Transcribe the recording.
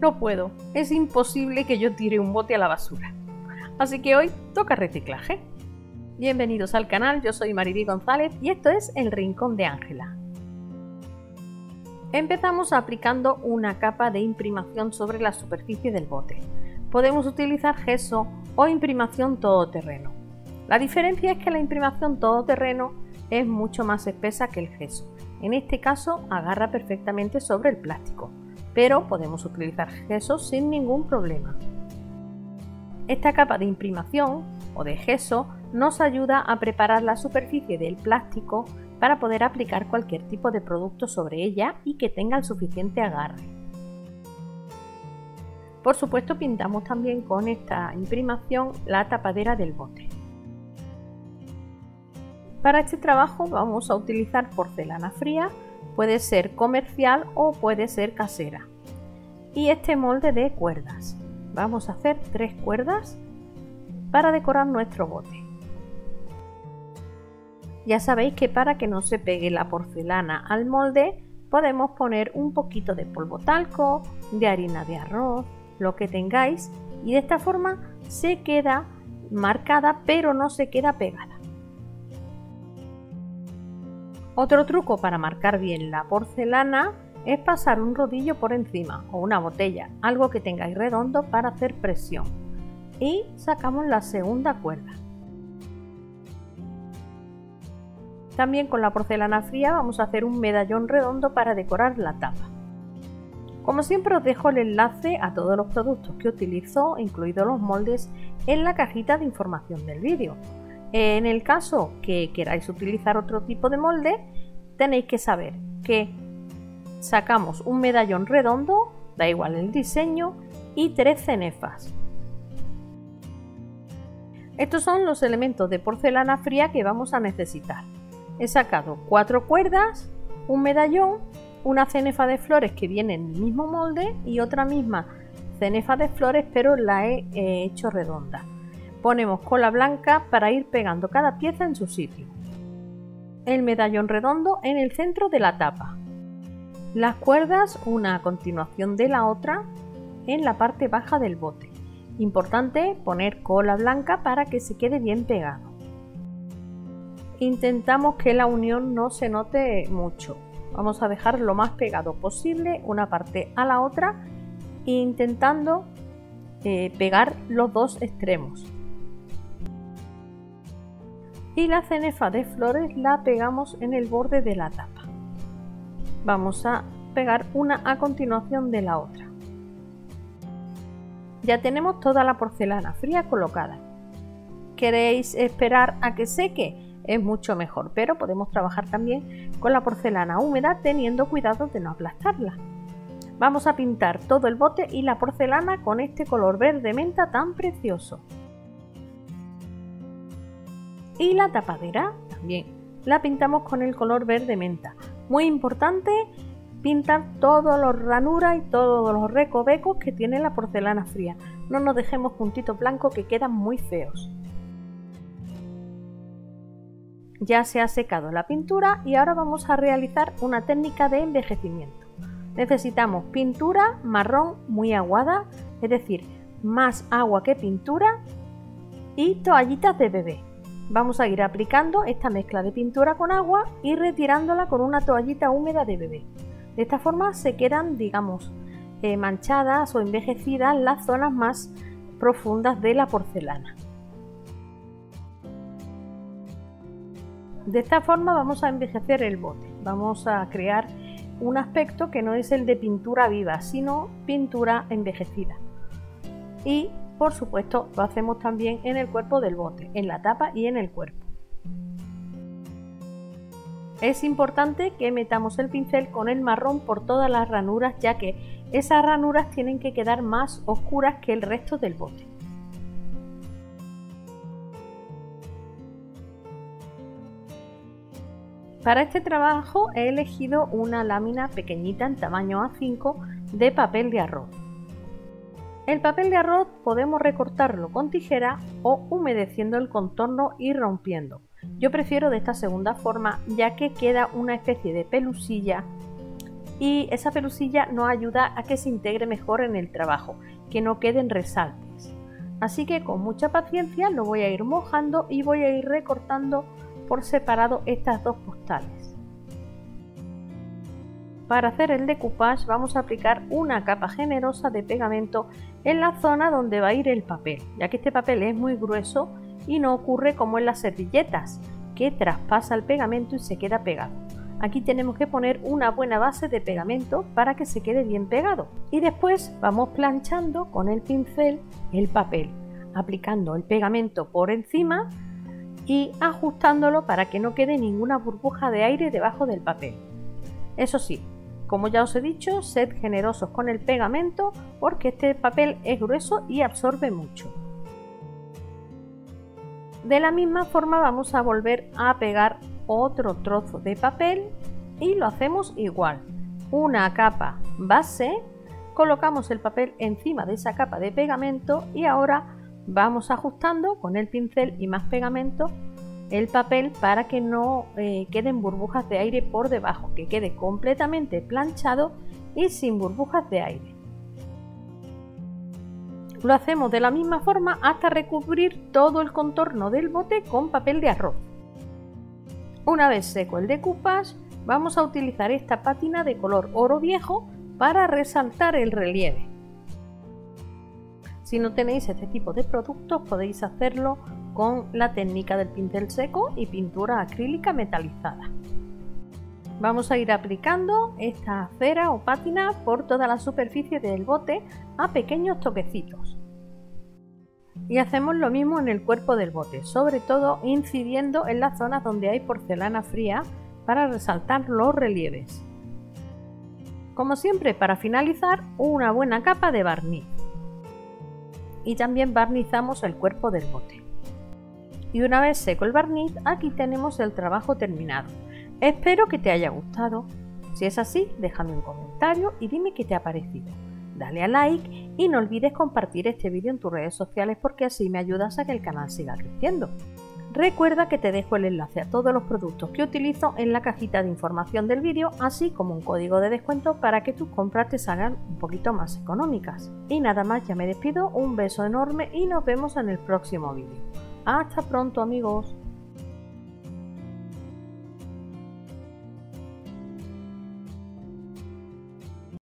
No puedo, es imposible que yo tire un bote a la basura. Así que hoy toca reciclaje. Bienvenidos al canal, yo soy Mariby González y esto es El Rincón de Ángela. Empezamos aplicando una capa de imprimación sobre la superficie del bote. Podemos utilizar gesso o imprimación todoterreno. La diferencia es que la imprimación todoterreno es mucho más espesa que el gesso. En este caso agarra perfectamente sobre el plástico, pero podemos utilizar gesso sin ningún problema. Esta capa de imprimación o de gesso nos ayuda a preparar la superficie del plástico para poder aplicar cualquier tipo de producto sobre ella y que tenga el suficiente agarre. Por supuesto pintamos también con esta imprimación la tapadera del bote. Para este trabajo vamos a utilizar porcelana fría, puede ser comercial o puede ser casera. Y este molde de cuerdas. Vamos a hacer tres cuerdas para decorar nuestro bote. Ya sabéis que para que no se pegue la porcelana al molde podemos poner un poquito de polvo talco, de harina de arroz, lo que tengáis y de esta forma se queda marcada pero no se queda pegada. Otro truco para marcar bien la porcelana es pasar un rodillo por encima o una botella, algo que tengáis redondo para hacer presión. Y sacamos la segunda cuerda. También con la porcelana fría vamos a hacer un medallón redondo para decorar la tapa. Como siempre os dejo el enlace a todos los productos que utilizo, incluidos los moldes, en la cajita de información del vídeo. En el caso que queráis utilizar otro tipo de molde, tenéis que saber que sacamos un medallón redondo, da igual el diseño, y tres cenefas. Estos son los elementos de porcelana fría que vamos a necesitar. He sacado cuatro cuerdas, un medallón, una cenefa de flores que viene en el mismo molde y otra misma cenefa de flores pero la he hecho redonda ponemos cola blanca para ir pegando cada pieza en su sitio. El medallón redondo en el centro de la tapa. Las cuerdas una a continuación de la otra en la parte baja del bote. Importante poner cola blanca para que se quede bien pegado. Intentamos que la unión no se note mucho. Vamos a dejar lo más pegado posible una parte a la otra intentando eh, pegar los dos extremos y la cenefa de flores la pegamos en el borde de la tapa. Vamos a pegar una a continuación de la otra. Ya tenemos toda la porcelana fría colocada. ¿Queréis esperar a que seque? Es mucho mejor, pero podemos trabajar también con la porcelana húmeda teniendo cuidado de no aplastarla. Vamos a pintar todo el bote y la porcelana con este color verde menta tan precioso. Y la tapadera también la pintamos con el color verde menta. Muy importante pintar todos los ranuras y todos los recovecos que tiene la porcelana fría. No nos dejemos puntitos blancos que quedan muy feos. Ya se ha secado la pintura y ahora vamos a realizar una técnica de envejecimiento. Necesitamos pintura marrón muy aguada, es decir, más agua que pintura y toallitas de bebé. Vamos a ir aplicando esta mezcla de pintura con agua y retirándola con una toallita húmeda de bebé. De esta forma se quedan, digamos, eh, manchadas o envejecidas las zonas más profundas de la porcelana. De esta forma vamos a envejecer el bote, vamos a crear un aspecto que no es el de pintura viva, sino pintura envejecida. Y por supuesto, lo hacemos también en el cuerpo del bote, en la tapa y en el cuerpo. Es importante que metamos el pincel con el marrón por todas las ranuras ya que esas ranuras tienen que quedar más oscuras que el resto del bote. Para este trabajo he elegido una lámina pequeñita en tamaño A5 de papel de arroz. El papel de arroz podemos recortarlo con tijera o humedeciendo el contorno y rompiendo. Yo prefiero de esta segunda forma ya que queda una especie de pelusilla y esa pelusilla nos ayuda a que se integre mejor en el trabajo, que no queden resaltes. Así que con mucha paciencia lo voy a ir mojando y voy a ir recortando por separado estas dos postales. Para hacer el decoupage vamos a aplicar una capa generosa de pegamento en la zona donde va a ir el papel, ya que este papel es muy grueso y no ocurre como en las servilletas, que traspasa el pegamento y se queda pegado. Aquí tenemos que poner una buena base de pegamento para que se quede bien pegado. Y después vamos planchando con el pincel el papel, aplicando el pegamento por encima y ajustándolo para que no quede ninguna burbuja de aire debajo del papel. Eso sí, como ya os he dicho, sed generosos con el pegamento porque este papel es grueso y absorbe mucho. De la misma forma vamos a volver a pegar otro trozo de papel y lo hacemos igual. Una capa base, colocamos el papel encima de esa capa de pegamento y ahora vamos ajustando con el pincel y más pegamento el papel para que no eh, queden burbujas de aire por debajo, que quede completamente planchado y sin burbujas de aire. Lo hacemos de la misma forma hasta recubrir todo el contorno del bote con papel de arroz. Una vez seco el decoupage, vamos a utilizar esta pátina de color oro viejo para resaltar el relieve. Si no tenéis este tipo de productos podéis hacerlo con la técnica del pincel seco y pintura acrílica metalizada. Vamos a ir aplicando esta cera o pátina por toda la superficie del bote a pequeños toquecitos. Y hacemos lo mismo en el cuerpo del bote, sobre todo incidiendo en las zonas donde hay porcelana fría para resaltar los relieves. Como siempre, para finalizar, una buena capa de barniz. Y también barnizamos el cuerpo del bote. Y una vez seco el barniz, aquí tenemos el trabajo terminado. Espero que te haya gustado. Si es así, déjame un comentario y dime qué te ha parecido. Dale a like y no olvides compartir este vídeo en tus redes sociales porque así me ayudas a que el canal siga creciendo. Recuerda que te dejo el enlace a todos los productos que utilizo en la cajita de información del vídeo, así como un código de descuento para que tus compras te salgan un poquito más económicas. Y nada más, ya me despido, un beso enorme y nos vemos en el próximo vídeo. Hasta pronto amigos.